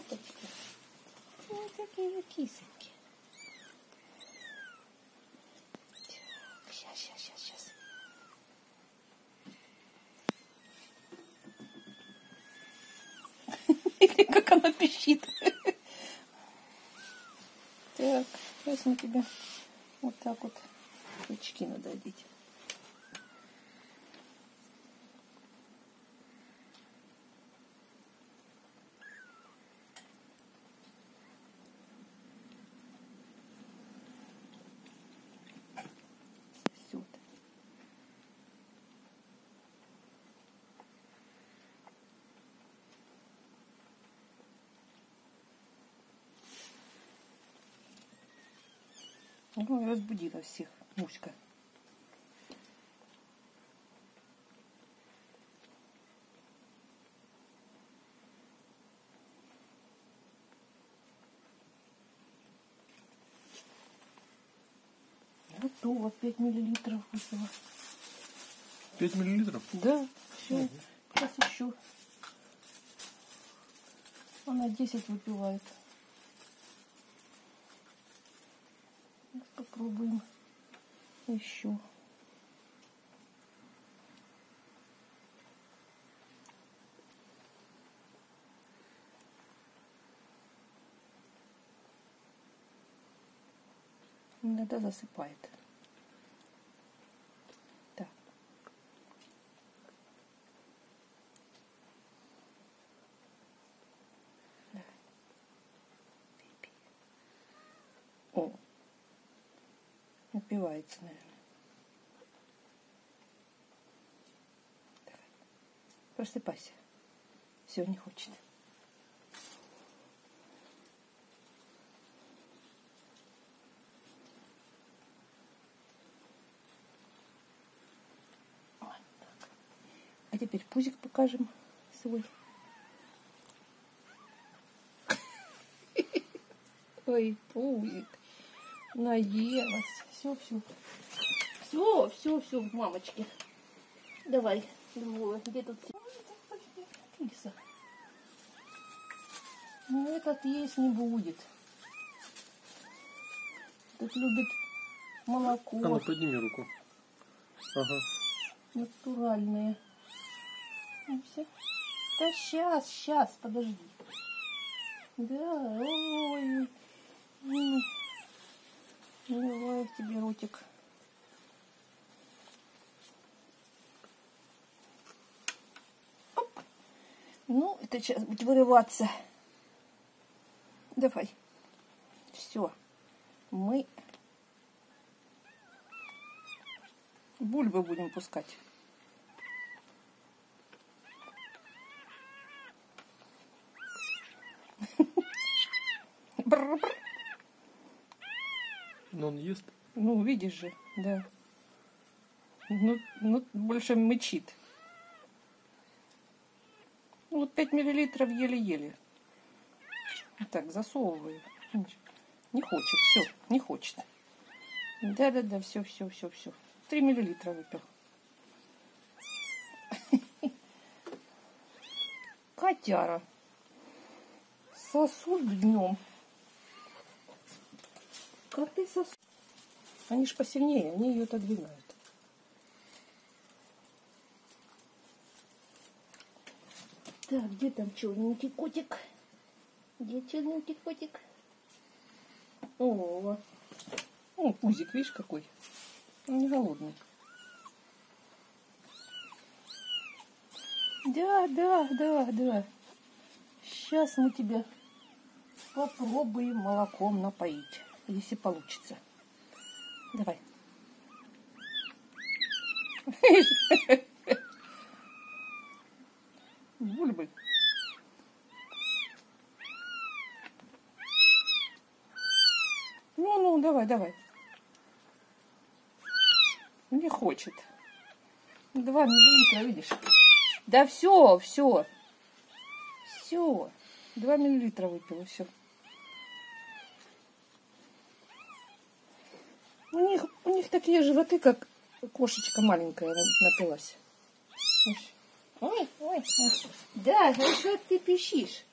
лапочки. Вот такие кисоньки. Так, сейчас, сейчас, сейчас, сейчас. Или как она пищит. Так, сейчас мы тебя вот так вот очки надо одеть. Все. Ну, разбудила всех мушка. Готово, 5 миллилитров выпила. 5 миллилитров? Да, все. Сейчас еще. Она 10 выпивает. Попробуем еще. Иногда засыпает. Так. Давай. Пей, пей. О, напивается, наверное. Давай. Просыпайся. Все, не хочет. А теперь пузик покажем свой. Ой, пузик. Наелась. Все, все. Все, все, все, мамочки. Давай, двое. Где тут? Киса. Ну, этот есть не будет. Тут любит молоко. А ну подними руку. Ага. натуральные. Ну. Да сейчас, сейчас, подожди. Да, ой. Тебе ротик. Оп. Ну, это сейчас будет вырываться. Давай. Все. Мы бульбы будем пускать. Но он ест. Ну, видишь же, да. Ну, ну больше мычит. Ну, Вот 5 миллилитров еле-еле. Так, засовываю. Не хочет, все, не хочет. Да-да-да, все, все, все, все. 3 миллилитра выпил. Котяра. Сосуд днем. Как ты сосуд? Они ж посильнее, они ее отодвигают. Так, где там черненький котик? Где черненький котик? О, о, пузик, видишь какой? Он не голодный. Да, да, да, да. Сейчас мы тебя попробуем молоком напоить, если получится. Давай. Бульбы. Ну, ну, давай, давай. Не хочет. Два миллилитра, видишь? Да все, все. Все. Два миллилитра выпила, все. Такие животы, как кошечка маленькая на- напилась. Ой, ой, ой. Да, что ты пищишь?